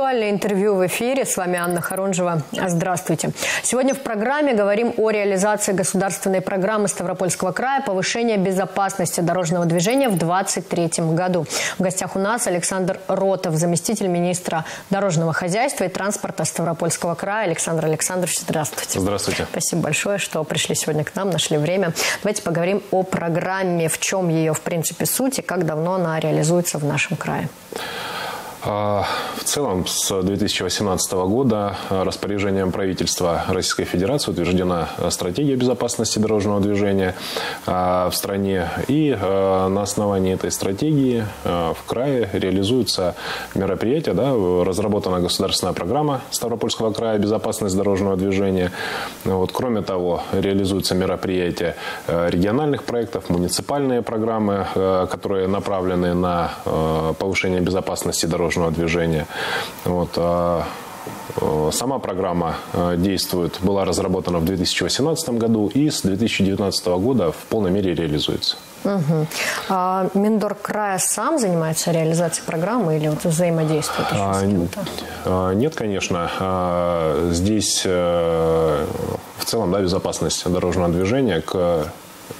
Актуальное интервью в эфире. С вами Анна Харунжева. Здравствуйте. Сегодня в программе говорим о реализации государственной программы Ставропольского края повышения безопасности дорожного движения в 2023 году. В гостях у нас Александр Ротов, заместитель министра дорожного хозяйства и транспорта Ставропольского края. Александр Александрович, здравствуйте. Здравствуйте. Спасибо большое, что пришли сегодня к нам, нашли время. Давайте поговорим о программе, в чем ее, в принципе, суть и как давно она реализуется в нашем крае. А, в целом, с 2018 года распоряжением правительства Российской Федерации утверждена стратегия безопасности дорожного движения а, в стране. И а, на основании этой стратегии в крае реализуются мероприятия. Да, разработана государственная программа Ставропольского края «Безопасность дорожного движения». Вот, кроме того, реализуются мероприятия региональных проектов, муниципальные программы, которые направлены на повышение безопасности дорожного дорожного движения. Вот. А э, Сама программа э, действует, была разработана в 2018 году и с 2019 года в полной мере реализуется. Угу. А Миндор края сам занимается реализацией программы или вот взаимодействует а, а, Нет, конечно. А, здесь э, в целом да, безопасность дорожного движения к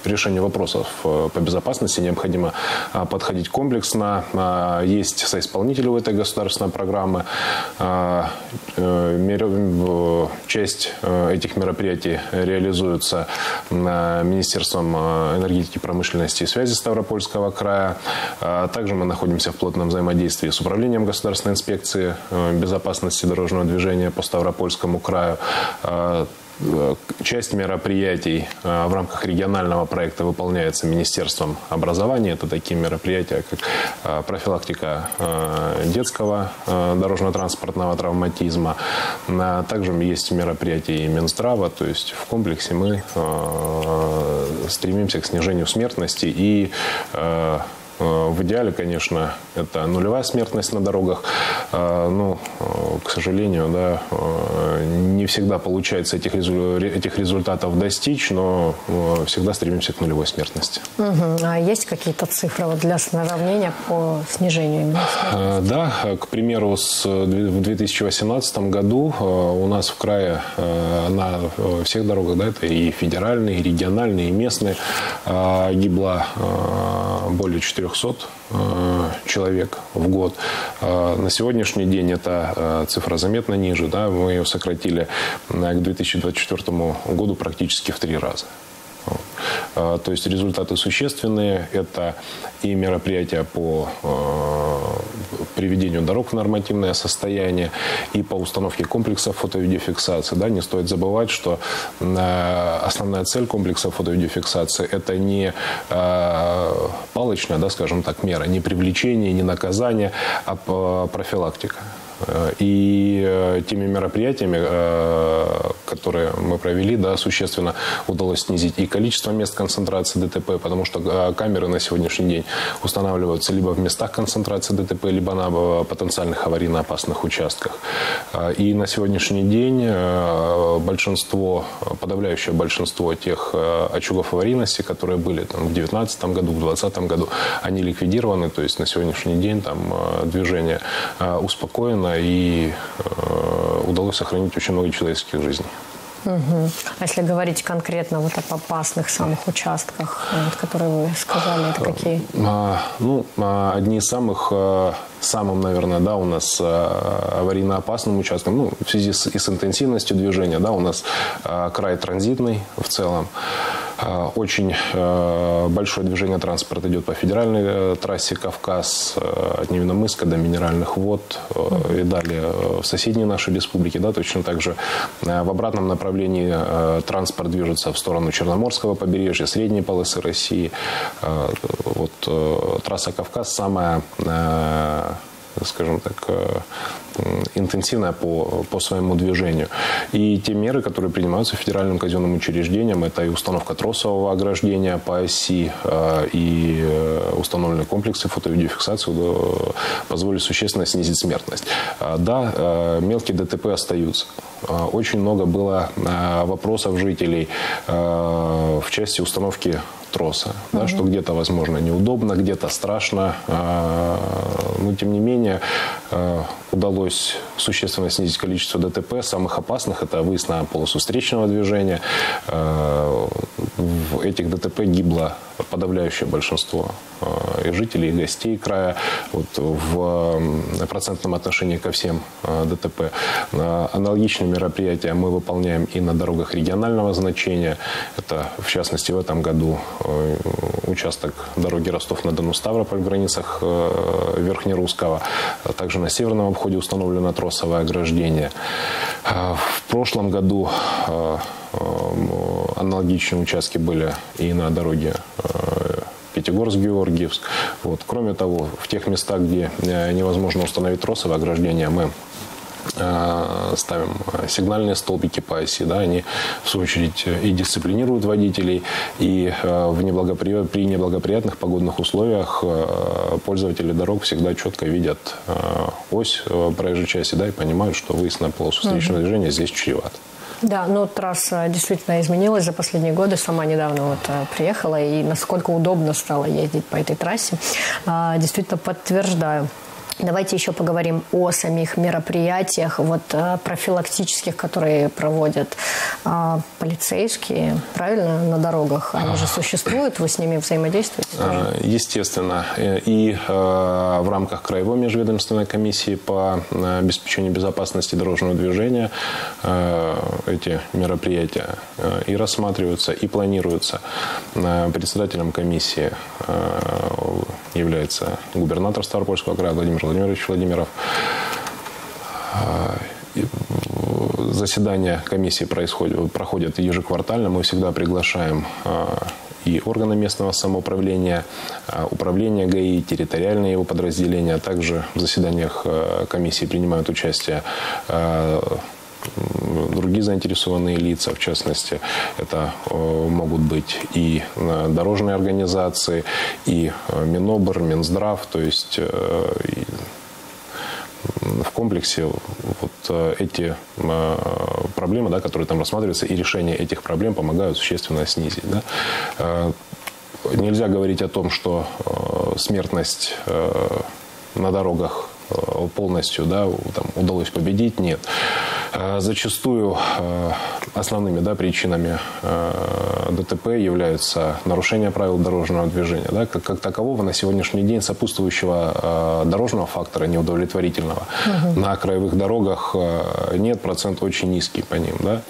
решению вопросов э, по безопасности необходимо а, подходить комплексно. А, есть соисполнители у этой государственной программы. Э, часть э, этих мероприятий реализуется Министерством энергетики, промышленности и связи Ставропольского края. Также мы находимся в плотном взаимодействии с Управлением государственной инспекции безопасности дорожного движения по Ставропольскому краю. Э, часть мероприятий э, в рамках регионального проекта выполняется Министерством образования. Это такие мероприятия, как э, профилактика детского дорожно-транспортного травматизма. Также есть мероприятия и Минздрава, то есть в комплексе мы стремимся к снижению смертности и в идеале, конечно, это нулевая смертность на дорогах. А, ну, к сожалению, да, не всегда получается этих, этих результатов достичь, но всегда стремимся к нулевой смертности. Угу. А есть какие-то цифры вот для сравнения по снижению Да, к примеру, с, в 2018 году у нас в крае на всех дорогах, да, это и федеральные, и региональные, и местные, гибло более 4 300 э, человек в год. Э, на сегодняшний день эта э, цифра заметно ниже. Да? Мы ее сократили к 2024 году практически в три раза. То есть результаты существенные. Это и мероприятия по приведению дорог в нормативное состояние, и по установке комплексов фото-видеофиксации. Да, не стоит забывать, что а, основная цель комплекса фото-видеофиксации – это не палочная, да, скажем так, мера, не привлечение, не наказание, а профилактика. И э, теми мероприятиями, э, которые мы провели, да, существенно удалось снизить и количество мест концентрации ДТП, потому что э, камеры на сегодняшний день устанавливаются либо в местах концентрации ДТП, либо на потенциальных аварийно опасных участках. И на сегодняшний день большинство, подавляющее большинство тех очагов аварийности, которые были там, в 2019 году, в 2020 году, они ликвидированы. То есть на сегодняшний день там движение успокоено, и э, удалось сохранить очень много человеческих жизней. Угу. А если говорить конкретно вот об опасных самых участках, вот, которые вы сказали, это какие? А, ну, а, одни из самых, а, самым, наверное, да, у нас аварийно опасным участком, ну, в связи с, и с интенсивностью движения, да, у нас край транзитный в целом. А, очень а, большое движение транспорта идет по федеральной э, трассе Кавказ э, от Невиномыска до Минеральных вод э, и далее в соседние наши республики. Да, точно так же в обратном направлении транспорт движется в сторону Черноморского побережья, средней полосы России. Вот трасса Кавказ самая скажем так, интенсивная по, по своему движению. И те меры, которые принимаются федеральным казенным учреждением, это и установка тросового ограждения по оси, э, и э, установленные комплексы фото-видеофиксации позволят существенно снизить смертность. Э, да, мелкие ДТП остаются. Очень много было вопросов жителей в части установки троса, да, что где-то, возможно, неудобно, где-то страшно, но тем не менее удалось существенно снизить количество ДТП. Самых опасных – это выезд на полосу встречного движения. В этих ДТП гибло подавляющее большинство и жителей, и гостей края вот, в процентном отношении ко всем ДТП. Аналогичные мероприятия мы выполняем и на дорогах регионального значения. Это, в частности, в этом году участок дороги Ростов-на-Дону Ставрополь в границах э, Верхнерусского. Также на северном обходе установлено тросовое ограждение. Э, в прошлом году э, аналогичные участки были и на дороге Пятигорск-Георгиевск. Вот. Кроме того, в тех местах, где невозможно установить тросовое ограждение, мы Э, ставим сигнальные столбики по оси, да, они в свою очередь и дисциплинируют водителей, и э, в неблагопри... при неблагоприятных погодных условиях э, пользователи дорог всегда четко видят ось проезжей части, да, и понимают, что выезд на полосу встречного движения здесь чреват. Да, ну трасса действительно изменилась за последние годы. Сама недавно вот приехала, и насколько удобно стало ездить по этой трассе, действительно подтверждаю. Давайте еще поговорим о самих мероприятиях, вот э, профилактических, которые проводят а, полицейские, правильно, на дорогах. Они же существуют, вы с ними взаимодействуете? Тоже? Естественно. Э, и э, в рамках Краевой межведомственной комиссии по обеспечению безопасности дорожного движения эти мероприятия и рассматриваются, и планируются. Председателем комиссии является губернатор Ставропольского края Владимир Владимирович Владимиров. А, заседания комиссии происходят, проходят ежеквартально. Мы всегда приглашаем а, и органы местного самоуправления, а, управление ГАИ, территориальные его подразделения, также в заседаниях комиссии принимают участие другие заинтересованные лица, в частности, это э, могут быть и э, дорожные организации, и э, Минобр, Минздрав, то есть в комплексе вот эти проблемы, да, которые там рассматриваются, и решение этих проблем помогают существенно снизить. Да. Нельзя говорить о том, что смертность на дорогах полностью да, там, удалось победить, нет. Э, зачастую э, основными да, причинами э, ДТП являются нарушение правил дорожного движения. Да, как, как такового на сегодняшний день сопутствующего дорожного фактора неудовлетворительного угу. на краевых дорогах нет, процент очень низкий по ним. Да.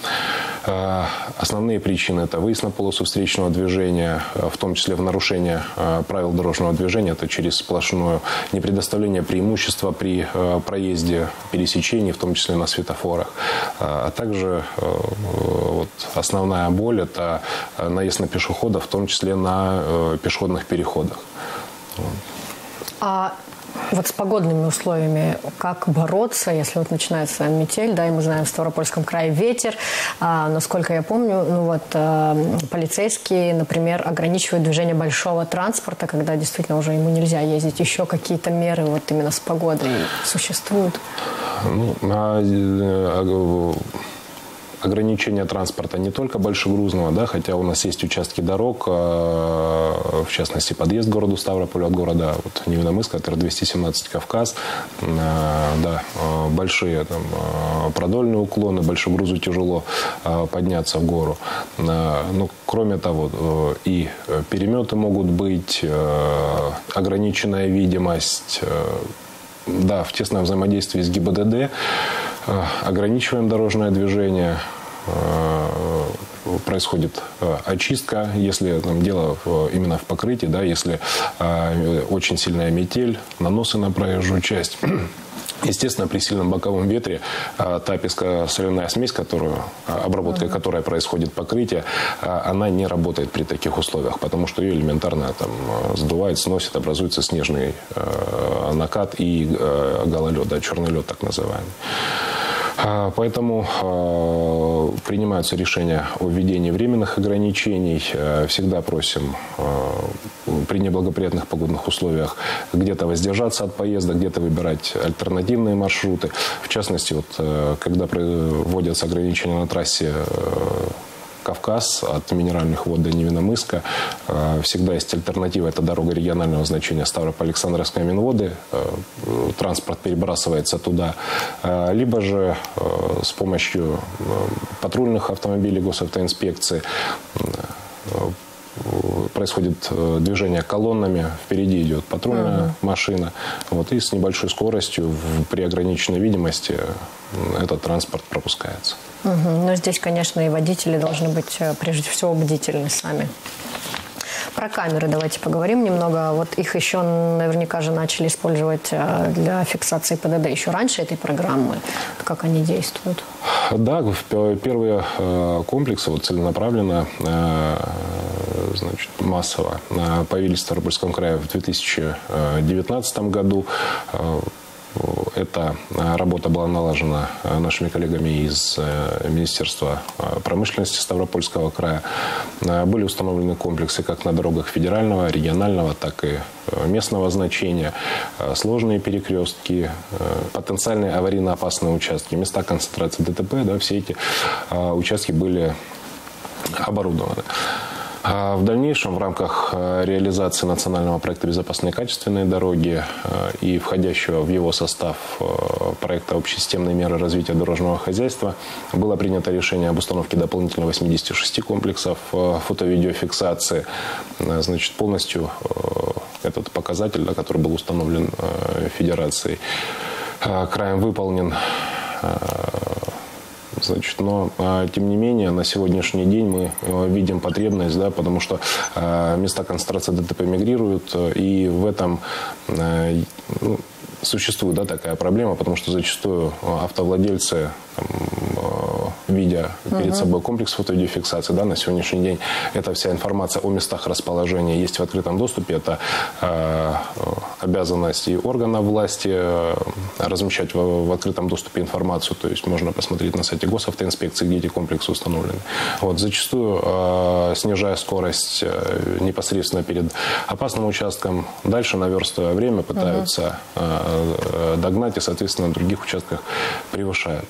Основные причины – это выезд на полосу встречного движения, в том числе в нарушение правил дорожного движения, это через сплошное непредоставление преимущества при проезде пересечений, в том числе на светофорах. А, также э, вот, основная боль – это наезд на пешеходов, в том числе на э, пешеходных переходах. А вот с погодными условиями как бороться, если вот начинается метель, да, и мы знаем, в Ставропольском крае ветер. А, насколько я помню, ну вот а, полицейские, например, ограничивают движение большого транспорта, когда действительно уже ему нельзя ездить. Еще какие-то меры вот именно с погодой существуют? Ну, а, а, ограничения транспорта не только большегрузного, да, хотя у нас есть участки дорог, а, в частности, подъезд к городу Ставрополь от города вот, Невиномыск, ТР-217 Кавказ, а, да, а, большие там, продольные уклоны, большегрузу тяжело подняться в гору. Но, кроме того, и переметы могут быть, ограниченная видимость, да, в тесном взаимодействии с ГИБДД Э, ограничиваем дорожное движение, э, происходит э, очистка, если там, дело именно в покрытии, да, если очень сильная метель, наносы на проезжую часть. Естественно, при сильном боковом ветре та песко-соляная смесь, которую, обработка uh-huh. которой происходит покрытие, она не работает при таких условиях, потому что ее элементарно там, сдувает, сносит, образуется снежный накат и гололед, да, черный лед так называемый. А, поэтому а, принимаются решения о введении временных ограничений. А, всегда просим при неблагоприятных погодных условиях где-то воздержаться от поезда, где-то выбирать альтернативные маршруты. В частности, вот, когда вводятся ограничения на трассе Кавказ от Минеральных вод до Невиномыска. Всегда есть альтернатива, это дорога регионального значения Ставрополь-Александровская Минводы. Транспорт перебрасывается туда. Либо же с помощью патрульных автомобилей госавтоинспекции происходит э, движение колоннами, впереди идет патрульная угу. машина, вот, и с небольшой скоростью при ограниченной видимости этот транспорт пропускается. Угу. Но здесь, конечно, и водители должны быть э, прежде всего бдительны сами. Про камеры давайте поговорим немного. Вот их еще наверняка же начали использовать э, для фиксации ПДД еще раньше этой программы. Как они действуют? Да, первые э, комплексы вот целенаправленно, значит, массово появились в Ставропольском крае в 2019 году. Эта работа была налажена нашими коллегами из э, Министерства э, промышленности Ставропольского края. Э, были установлены комплексы как на дорогах федерального, регионального, так и местного значения, сложные перекрестки, потенциальные аварийно опасные участки, места концентрации ДТП, да, все эти участки были оборудованы. А в дальнейшем в рамках э, реализации национального проекта «Безопасные качественные дороги» э, и входящего в его состав э, проекта «Общесистемные меры развития дорожного хозяйства» было принято решение об установке дополнительно 86 комплексов фото-видеофиксации. Значит, полностью этот показатель, который был установлен Федерацией, краем выполнен Значит, но, а, тем не менее, на сегодняшний день мы э, видим потребность, да, потому что а, места концентрации ДТП мигрируют, э, и в этом э, ну, существует да, такая проблема, потому что зачастую автовладельцы там, видя перед угу. собой комплекс фото-видеофиксации, да, на сегодняшний день эта вся информация о местах расположения есть в открытом доступе. Это э, обязанность и органов власти э, размещать в, в открытом доступе информацию. То есть можно посмотреть на сайте госавтоинспекции, где эти комплексы установлены. Вот, зачастую, э, снижая скорость э, непосредственно перед опасным участком, дальше наверстывая время, пытаются э, догнать и, соответственно, на других участках превышают.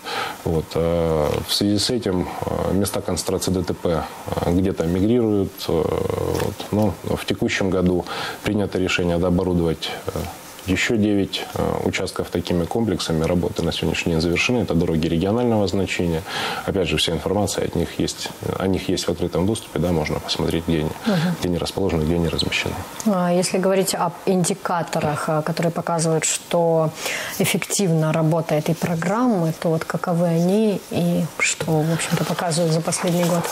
Вот, э, в связи с этим э, места концентрации ДТП э, где-то мигрируют. Э, вот. Но в текущем году принято решение оборудовать еще 9 э, участков такими комплексами работы на сегодняшний день завершены. Это дороги регионального значения. Опять же, вся информация от них есть, о них есть в открытом доступе. Да, можно посмотреть, где они, угу. где они расположены, где они размещены. А если говорить об индикаторах, э, которые показывают, что эффективно работает и программы, то вот каковы они и что, в общем-то, показывают за последний год?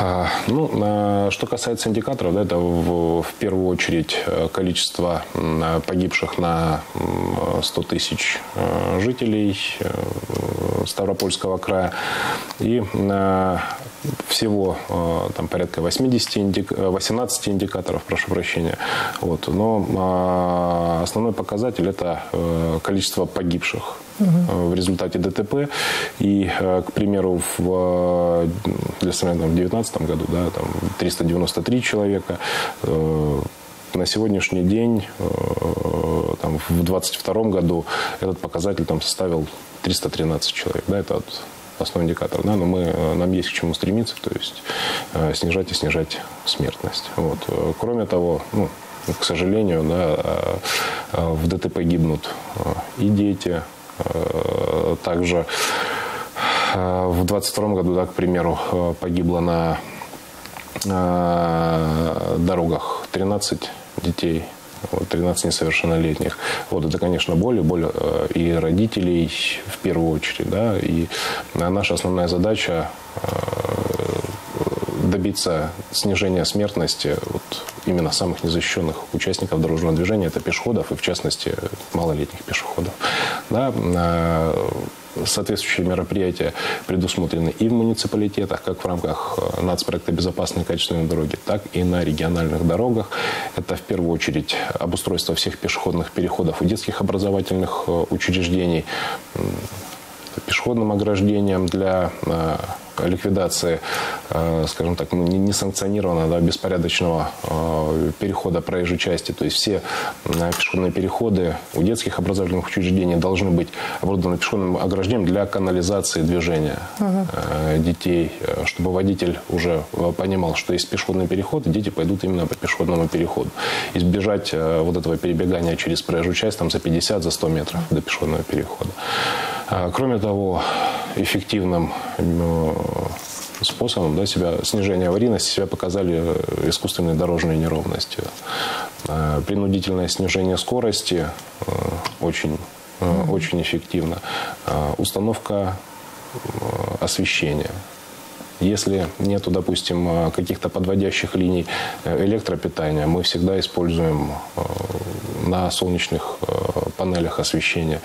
А, ну, что касается индикаторов, да, это в, в первую очередь э, количество погибших на 100 тысяч э, жителей э, Ставропольского края. И э, всего там порядка 80 индик... 18 индикаторов, прошу прощения. Вот. Но основной показатель – это количество погибших в результате ДТП. И, к примеру, в, для сравнения, в 2019 году да, там 393 человека, на сегодняшний день, э, там, в 2022 году этот показатель там, составил 313 человек. Да, это основной индикатор. Да, но мы, э, нам есть к чему стремиться, то есть э, снижать и снижать смертность. Вот. Кроме того, ну, к сожалению, да, в ДТП гибнут и дети. Также в 2022 году, да, к примеру, погибло на дорогах 13 детей, вот, 13 несовершеннолетних. Вот это, конечно, боль, боль э, и родителей в первую очередь. Да, и наша основная задача э, добиться снижения смертности вот, именно самых незащищенных участников дорожного движения, это пешеходов и, в частности, малолетних пешеходов. Да, э, соответствующие мероприятия предусмотрены и в муниципалитетах, как в рамках э, нацпроекта «Безопасные качественные дороги», так и на региональных дорогах. Это в первую очередь обустройство всех пешеходных переходов и детских образовательных э, учреждений, пешеходным ограждением для ликвидации, скажем так, ну, несанкционированного, да, беспорядочного перехода проезжей части. То есть все пешеходные переходы у детских образовательных учреждений должны быть оборудованы пешеходным ограждением для канализации движения угу. детей, чтобы водитель уже понимал, что есть пешеходный переход, и дети пойдут именно по пешеходному переходу. Избежать вот этого перебегания через проезжую часть там, за 50, за 100 метров до пешеходного перехода. Кроме того, эффективным э, способом да, себя, снижения аварийности себя показали э, искусственные дорожные неровности. А, принудительное снижение скорости э, очень, очень эффективно. Установка освещения. Если нету, допустим, каких-то подводящих линий электропитания, мы всегда используем на солнечных панелях освещения.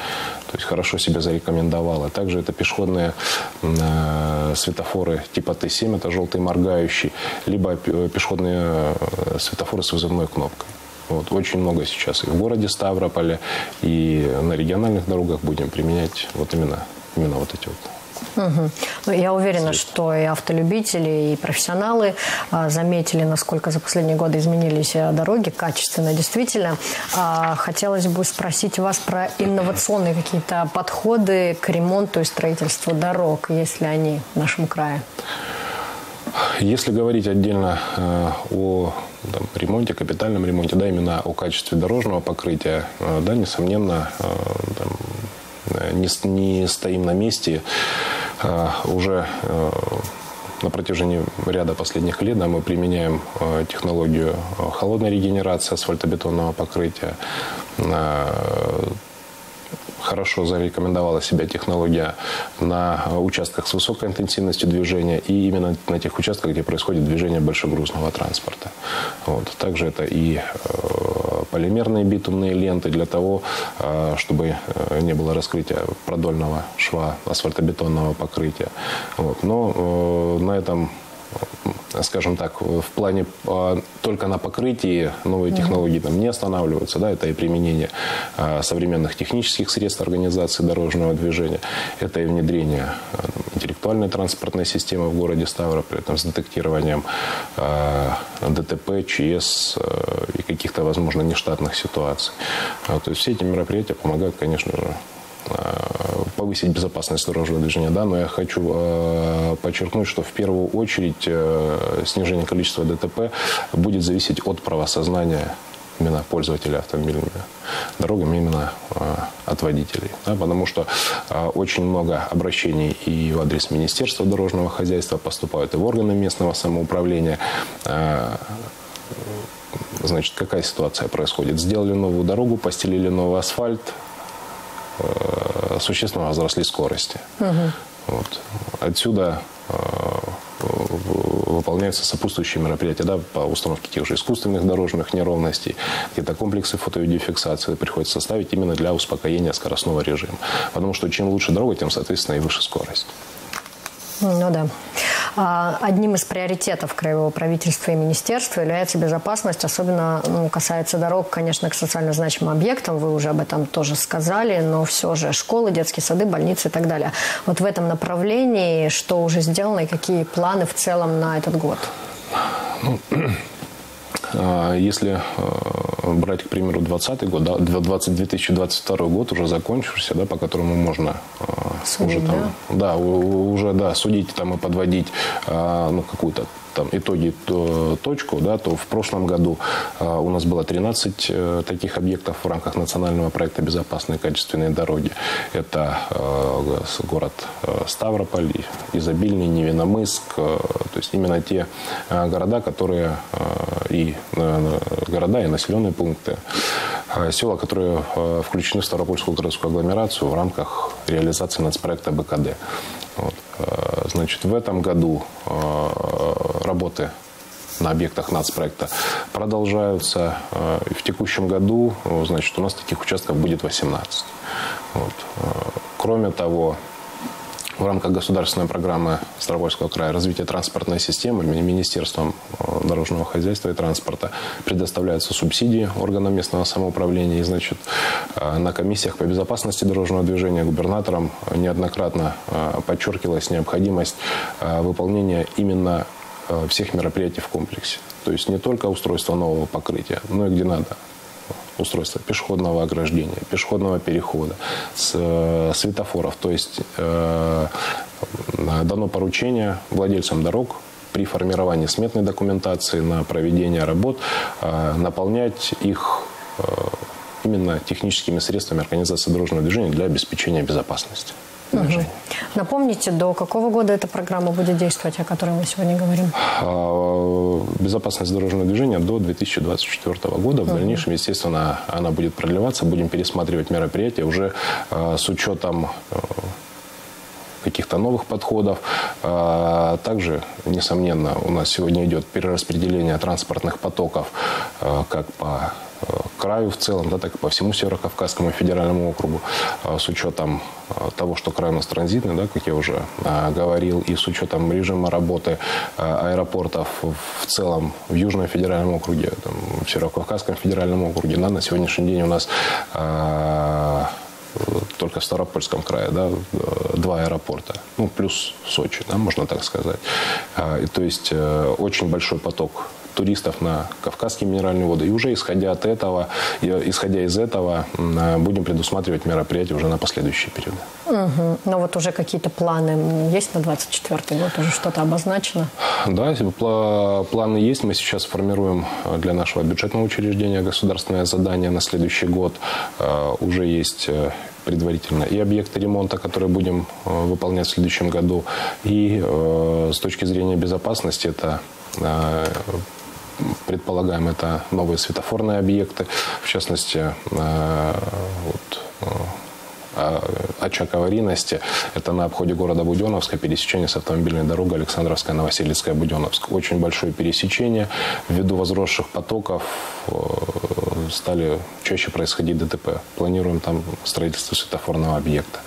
То есть хорошо себя зарекомендовала. Также это пешеходные э, светофоры типа Т7, это желтый моргающий, либо пешеходные э, светофоры с вызывной кнопкой. Вот, очень много сейчас и в городе Ставрополе, и на региональных дорогах будем применять вот именно, именно вот эти вот Угу. Ну, я уверена, что и автолюбители, и профессионалы а, заметили, насколько за последние годы изменились а, дороги качественно, действительно. А, хотелось бы спросить вас про инновационные какие-то подходы к ремонту и строительству дорог, есть ли они в нашем крае? Если говорить отдельно э, о там, ремонте, капитальном ремонте, да, именно о качестве дорожного покрытия, э, да, несомненно, э, там, не, не стоим на месте. А, уже э, на протяжении ряда последних лет да, мы применяем э, технологию э, холодной регенерации асфальтобетонного покрытия хорошо зарекомендовала себя технология на участках с высокой интенсивностью движения и именно на тех участках, где происходит движение большегрузного транспорта. Вот. Также это и э, полимерные битумные ленты для того, э, чтобы э, не было раскрытия продольного шва асфальтобетонного покрытия. Вот. Но на этом скажем так, в плане а, только на покрытии новые технологии там не останавливаются. Да, это и применение а, современных технических средств организации дорожного движения, это и внедрение интеллектуальной транспортной системы в городе Ставрополь там, с детектированием ДТП, ЧС и каких-то, возможно, нештатных ситуаций. То есть все эти мероприятия помогают, конечно же, Э, повысить безопасность дорожного движения, да, но я хочу э, подчеркнуть, что в первую очередь э, снижение количества ДТП будет зависеть от правосознания именно пользователя автомобильными дорогами, именно э, от водителей. Да, потому что э, очень много обращений и в адрес Министерства дорожного хозяйства поступают, и в органы местного самоуправления. Э, значит, какая ситуация происходит? Сделали новую дорогу, постелили новый асфальт, Э, существенно возросли скорости. Угу. Вот. Отсюда э, выполняются сопутствующие мероприятия да, по установке тех же искусственных дорожных неровностей, где-то комплексы фотовидеофиксации приходится ставить именно для успокоения скоростного режима. Потому что чем лучше дорога, тем, соответственно, и выше скорость. Ну да. А, одним из приоритетов краевого правительства и министерства является безопасность, особенно ну, касается дорог, конечно, к социально значимым объектам, вы уже об этом тоже сказали, но все же школы, детские сады, больницы и так далее. Вот в этом направлении что уже сделано и какие планы в целом на этот год? Ну, если а, брать, к примеру, 2020 год, да, 20, 2022 год уже закончившийся, да, по которому можно Судить, уже там, да? да, уже да, судить там и подводить ну, какую-то там, итоги то, точку, да, то в прошлом году а, у нас было 13 э, таких объектов в рамках национального проекта «Безопасные качественные дороги». Это э, город э, Ставрополь, Изобильный, Невиномыск, э, то есть именно те э, города, которые э, и э, города, и населенные пункты, э, села, которые э, включены в Ставропольскую городскую агломерацию в рамках реализации нацпроекта БКД. Вот. Э, значит, в этом году э, работы на объектах нацпроекта продолжаются. Э, в текущем году, значит, у нас таких участков будет 18. Вот. Кроме того, в рамках государственной программы Ставропольского края развития транспортной системы Министерством э, дорожного хозяйства и транспорта предоставляются субсидии органам местного самоуправления. И, значит, э, на комиссиях по безопасности дорожного движения губернатором неоднократно э, подчеркивалась необходимость выполнения именно всех мероприятий в комплексе. То есть не только устройство нового покрытия, но и где надо устройства пешеходного ограждения, пешеходного перехода, с, э, светофоров. То есть э, дано поручение владельцам дорог при формировании сметной документации на проведение работ э, наполнять их э, именно техническими средствами организации дорожного движения для обеспечения безопасности. Угу. Напомните, до какого года эта программа будет действовать, о которой мы сегодня говорим? А, безопасность дорожного движения до 2024 года. В угу. дальнейшем, естественно, она будет продлеваться. Будем пересматривать мероприятия уже а, с учетом а, каких-то новых подходов. Также, несомненно, у нас сегодня идет перераспределение транспортных потоков как по краю в целом, да, так и по всему Северо-Кавказскому федеральному округу, а, с учетом а, того, что край у нас транзитный, да, как я уже говорил, и с учетом режима работы аэропортов в целом в Южном федеральном округе, там, в Северо-Кавказском федеральном округе, да, на сегодняшний день у нас только в Ставропольском крае, да, два аэропорта, ну, плюс Сочи, да, можно так сказать. То есть э, очень большой поток туристов на Кавказские минеральные воды. И уже исходя от этого, исходя из этого, будем предусматривать мероприятия уже на последующие периоды. Угу. Но вот уже какие-то планы есть на 24 год? Уже что-то обозначено? Да, планы есть. Мы сейчас формируем э, для нашего бюджетного учреждения государственное задание на следующий год. Э, уже есть э, предварительно и объекты ремонта, которые будем выполнять в следующем году. И с точки зрения безопасности это предполагаем, это новые светофорные объекты, в частности, э, вот, э, очаг аварийности. Это на обходе города Буденовска, пересечение с автомобильной дорогой Александровская, Новоселицкая, Буденовск. Очень большое пересечение. Ввиду возросших потоков э, стали чаще происходить ДТП. Планируем там строительство светофорного объекта.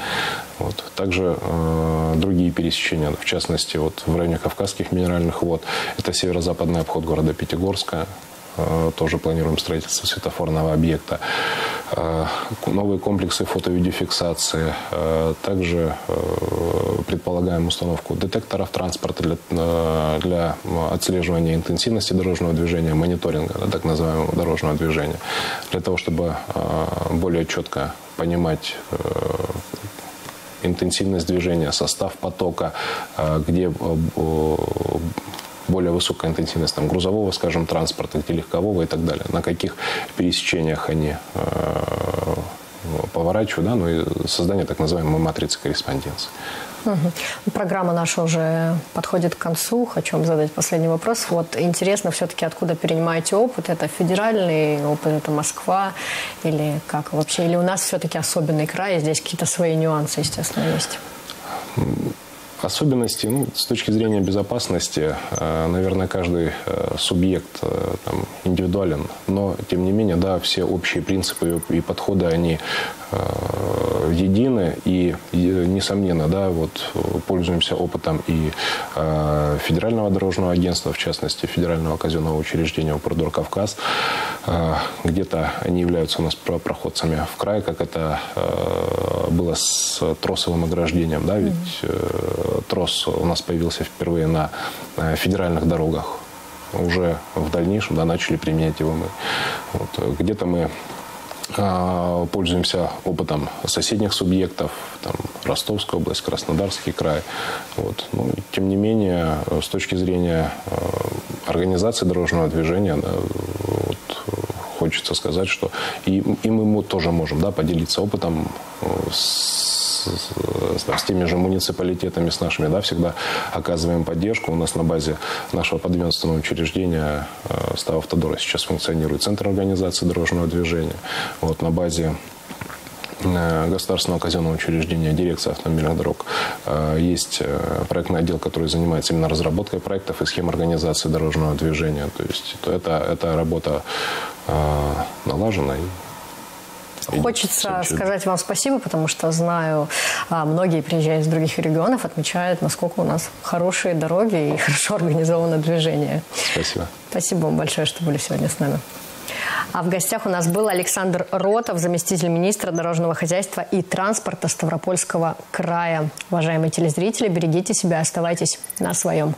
Вот. Также э, другие пересечения, в частности, вот в районе Кавказских минеральных вод. Это северо-западный обход города Пятигорска, тоже планируем строительство светофорного объекта. Э, новые комплексы фото-видеофиксации. Э, также предполагаем установку детекторов транспорта для, для отслеживания интенсивности дорожного движения, мониторинга, так называемого дорожного движения, для того, чтобы более четко понимать интенсивность движения, состав потока, где более высокая интенсивность там, грузового, скажем, транспорта, где легкового и так далее, на каких пересечениях они э, поворачивают, да, ну и создание так называемой матрицы корреспонденции. Угу. Программа наша уже подходит к концу. Хочу вам задать последний вопрос. Вот интересно все-таки, откуда перенимаете опыт? Это федеральный опыт, это Москва или как вообще? Или у нас все-таки особенный край, и здесь какие-то свои нюансы, естественно, есть? Особенности, ну, с точки зрения безопасности, э, наверное, каждый э, субъект э, там, индивидуален, но, тем не менее, да, все общие принципы и подходы, они едины, и, несомненно, да, вот пользуемся опытом и Федерального дорожного агентства, в частности, Федерального казенного учреждения «Упордор Кавказ», где-то они являются у нас проходцами в край, как это было с тросовым ограждением, да, ведь трос у нас появился впервые на федеральных дорогах. Уже в дальнейшем да, начали применять его мы. Вот. Где-то мы пользуемся опытом соседних субъектов, там, Ростовская область, Краснодарский край. Вот. Но, тем не менее, с точки зрения а, организации дорожного движения, да, вот, хочется сказать, что и, и мы тоже можем да, поделиться опытом э, с с, с теми же муниципалитетами, с нашими, да, всегда оказываем поддержку. У нас на базе нашего подведомственного учреждения э, Става Автодора сейчас функционирует Центр организации дорожного движения. Вот на базе э, государственного казенного учреждения дирекции автомобильных дорог э, есть проектный отдел, который занимается именно разработкой проектов и схем организации дорожного движения. То есть это, это работа налажена и Хочется сказать вам спасибо, потому что знаю, а, многие, приезжая из других регионов, отмечают, насколько у нас хорошие дороги и хорошо организовано движение. Спасибо. Спасибо вам большое, что были сегодня с нами. А в гостях у нас был Александр Ротов, заместитель министра дорожного хозяйства и транспорта Ставропольского края. Уважаемые телезрители, берегите себя, оставайтесь на своем.